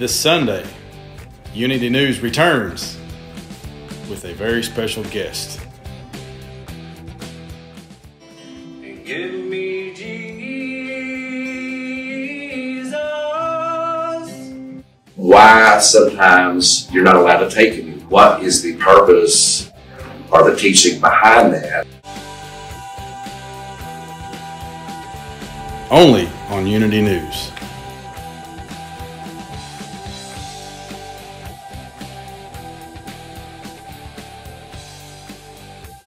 This Sunday, Unity News returns with a very special guest. Why sometimes you're not allowed to take it? What is the purpose or the teaching behind that? Only on Unity News.